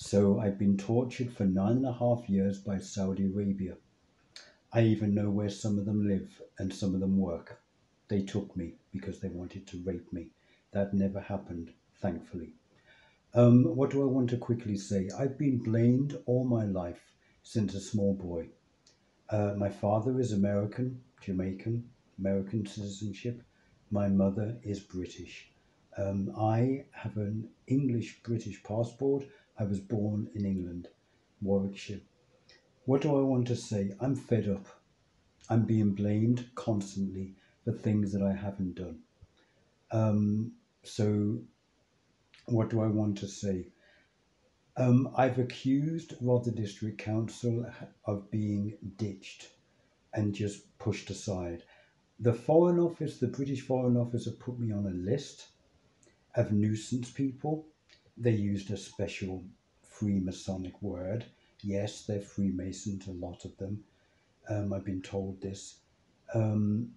So I've been tortured for nine and a half years by Saudi Arabia. I even know where some of them live and some of them work. They took me because they wanted to rape me. That never happened, thankfully. Um, what do I want to quickly say? I've been blamed all my life since a small boy. Uh, my father is American, Jamaican, American citizenship. My mother is British. Um, I have an English British passport. I was born in England, Warwickshire. What do I want to say? I'm fed up. I'm being blamed constantly for things that I haven't done. Um, so, what do I want to say? Um, I've accused Rother District Council of being ditched and just pushed aside. The Foreign Office, the British Foreign Office, have put me on a list of nuisance people. They used a special Freemasonic word Yes, they're Freemasons, a lot of them. Um, I've been told this. Um,